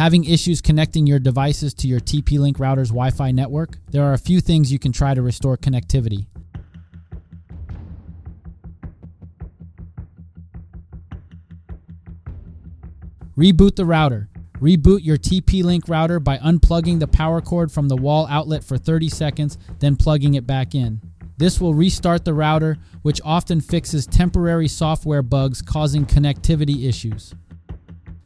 Having issues connecting your devices to your TP Link router's Wi Fi network? There are a few things you can try to restore connectivity. Reboot the router. Reboot your TP Link router by unplugging the power cord from the wall outlet for 30 seconds, then plugging it back in. This will restart the router, which often fixes temporary software bugs causing connectivity issues.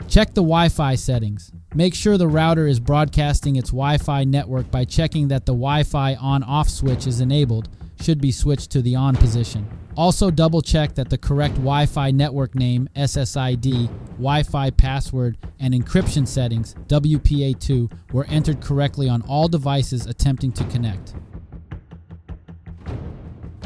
Check the Wi Fi settings. Make sure the router is broadcasting its Wi Fi network by checking that the Wi Fi on off switch is enabled, should be switched to the on position. Also, double check that the correct Wi Fi network name, SSID, Wi Fi password, and encryption settings, WPA2, were entered correctly on all devices attempting to connect.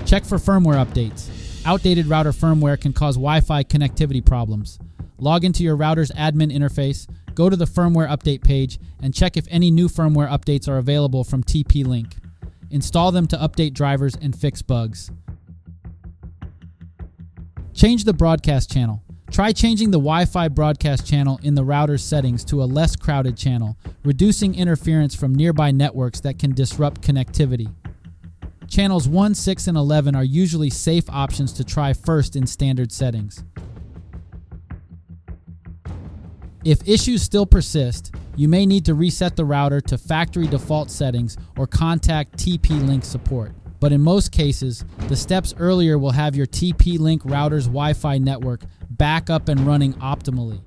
Check for firmware updates. Outdated router firmware can cause Wi Fi connectivity problems. Log into your router's admin interface, go to the firmware update page, and check if any new firmware updates are available from TP Link. Install them to update drivers and fix bugs. Change the broadcast channel. Try changing the Wi Fi broadcast channel in the router's settings to a less crowded channel, reducing interference from nearby networks that can disrupt connectivity. Channels 1, 6, and 11 are usually safe options to try first in standard settings. If issues still persist, you may need to reset the router to factory default settings or contact TP Link support. But in most cases, the steps earlier will have your TP Link router's Wi Fi network back up and running optimally.